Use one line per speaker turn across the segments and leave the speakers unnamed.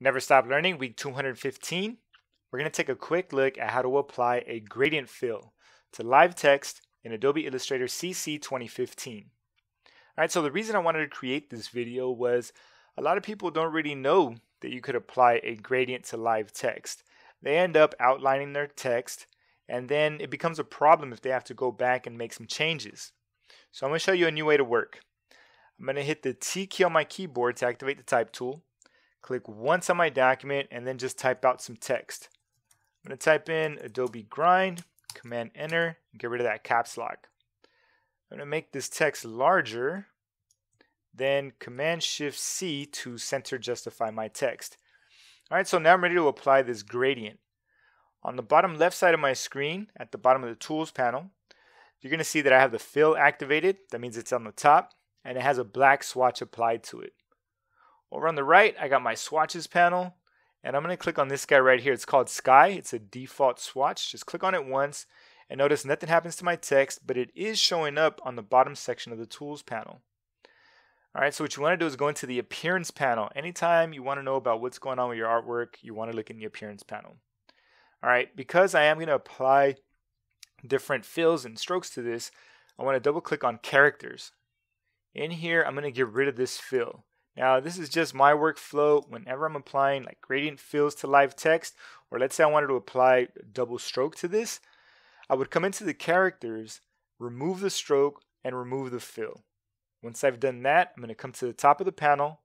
Never Stop Learning, week 215. We're going to take a quick look at how to apply a gradient fill to live text in Adobe Illustrator CC 2015. All right, so the reason I wanted to create this video was a lot of people don't really know that you could apply a gradient to live text. They end up outlining their text and then it becomes a problem if they have to go back and make some changes. So I'm going to show you a new way to work. I'm going to hit the T key on my keyboard to activate the type tool. Click once on my document and then just type out some text. I'm going to type in Adobe Grind, Command Enter, and get rid of that caps lock. I'm going to make this text larger, then Command Shift C to center justify my text. Alright, so now I'm ready to apply this gradient. On the bottom left side of my screen, at the bottom of the Tools panel, you're going to see that I have the fill activated. That means it's on the top, and it has a black swatch applied to it. Over on the right, I got my swatches panel, and I'm going to click on this guy right here. It's called Sky. It's a default swatch. Just click on it once, and notice nothing happens to my text, but it is showing up on the bottom section of the Tools panel. All right, so what you want to do is go into the Appearance panel. Anytime you want to know about what's going on with your artwork, you want to look in the Appearance panel. All right, because I am going to apply different fills and strokes to this, I want to double click on Characters. In here, I'm going to get rid of this fill. Now, this is just my workflow whenever I'm applying like gradient fills to live text, or let's say I wanted to apply double stroke to this, I would come into the characters, remove the stroke, and remove the fill. Once I've done that, I'm going to come to the top of the panel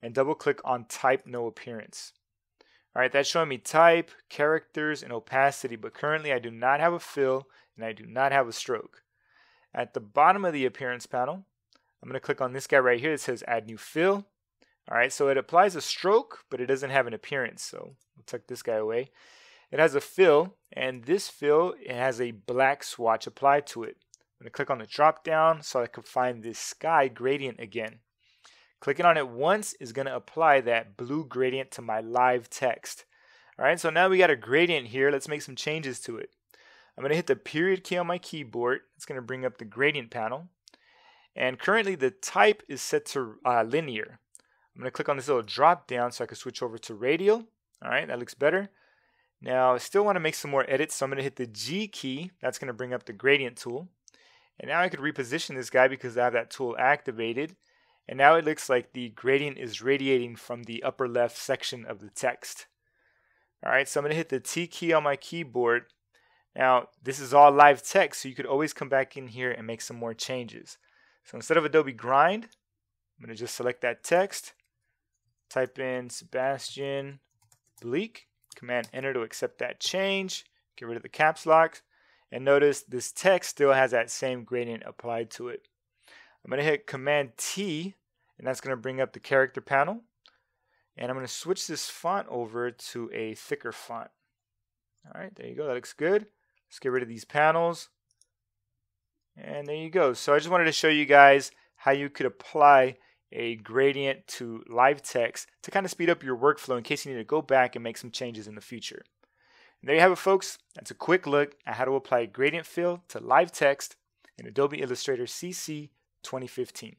and double click on type no appearance. All right, that's showing me type, characters, and opacity, but currently I do not have a fill and I do not have a stroke. At the bottom of the appearance panel, I'm going to click on this guy right here that says add new fill. All right, so it applies a stroke, but it doesn't have an appearance. So we'll tuck this guy away. It has a fill, and this fill it has a black swatch applied to it. I'm going to click on the drop down so I can find this sky gradient again. Clicking on it once is going to apply that blue gradient to my live text. All right, so now we got a gradient here. Let's make some changes to it. I'm going to hit the period key on my keyboard. It's going to bring up the gradient panel. And currently the type is set to uh, linear. I'm going to click on this little drop down so I can switch over to radial. All right, that looks better. Now I still want to make some more edits, so I'm going to hit the G key. That's going to bring up the gradient tool. And now I could reposition this guy because I have that tool activated. And now it looks like the gradient is radiating from the upper left section of the text. All right, so I'm going to hit the T key on my keyboard. Now, this is all live text, so you could always come back in here and make some more changes. So instead of Adobe Grind, I'm going to just select that text, type in Sebastian Bleak, Command Enter to accept that change, get rid of the caps lock, and notice this text still has that same gradient applied to it. I'm going to hit Command T, and that's going to bring up the character panel. And I'm going to switch this font over to a thicker font. All right, there you go. That looks good. Let's get rid of these panels. And there you go. So I just wanted to show you guys how you could apply a gradient to live text to kind of speed up your workflow in case you need to go back and make some changes in the future. And there you have it, folks. That's a quick look at how to apply gradient fill to live text in Adobe Illustrator CC 2015.